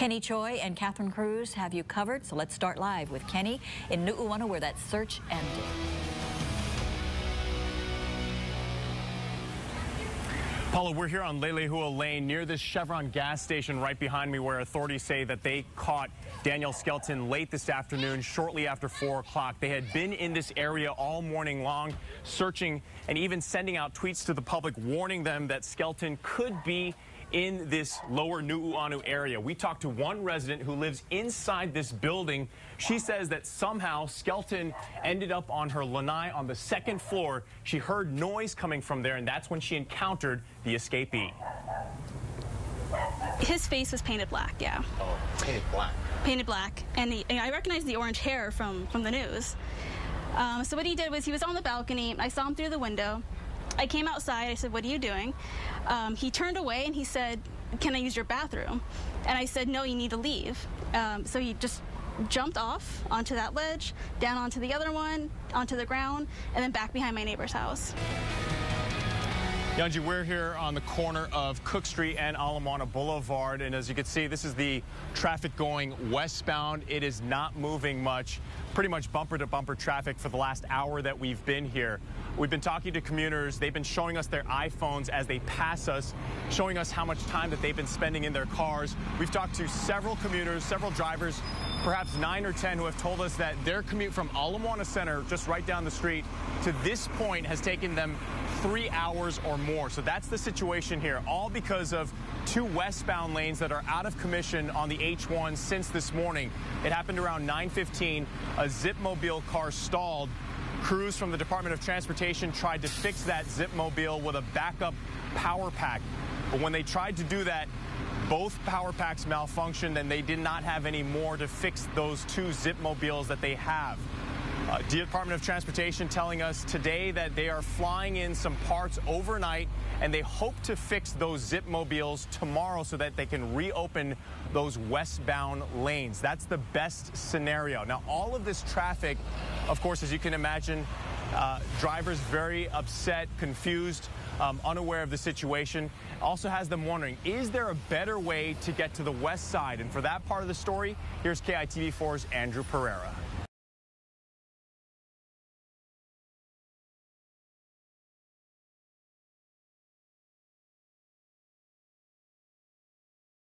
Kenny Choi and Catherine Cruz have you covered, so let's start live with Kenny in Nu'uanu where that search ended. Paula, we're here on Lelehua Lane near this Chevron gas station right behind me where authorities say that they caught Daniel Skelton late this afternoon, shortly after 4 o'clock. They had been in this area all morning long, searching and even sending out tweets to the public warning them that Skelton could be in this lower Nu'uanu area. We talked to one resident who lives inside this building. She says that somehow Skelton ended up on her lanai on the second floor. She heard noise coming from there, and that's when she encountered the escapee. His face was painted black, yeah. Oh, painted black. Painted black, and, he, and I recognized the orange hair from, from the news. Um, so what he did was he was on the balcony. I saw him through the window. I came outside. I said, what are you doing? Um, he turned away and he said, can I use your bathroom? And I said, no, you need to leave. Um, so he just jumped off onto that ledge, down onto the other one, onto the ground, and then back behind my neighbor's house. Yunji, we're here on the corner of Cook Street and Ala Moana Boulevard, and as you can see, this is the traffic going westbound. It is not moving much, pretty much bumper to bumper traffic for the last hour that we've been here. We've been talking to commuters. They've been showing us their iPhones as they pass us, showing us how much time that they've been spending in their cars. We've talked to several commuters, several drivers, perhaps nine or 10 who have told us that their commute from Ala Moana Center, just right down the street, to this point has taken them three hours or more. So that's the situation here, all because of two westbound lanes that are out of commission on the H1 since this morning. It happened around 915. A Zipmobile car stalled. Crews from the Department of Transportation tried to fix that Zipmobile with a backup power pack. But when they tried to do that, both power packs malfunctioned and they did not have any more to fix those two Zipmobiles that they have. Uh, Department of Transportation telling us today that they are flying in some parts overnight and they hope to fix those Zipmobiles tomorrow so that they can reopen those westbound lanes. That's the best scenario. Now, all of this traffic, of course, as you can imagine, uh, drivers very upset, confused, um, unaware of the situation. Also has them wondering, is there a better way to get to the west side? And for that part of the story, here's KITV4's Andrew Pereira.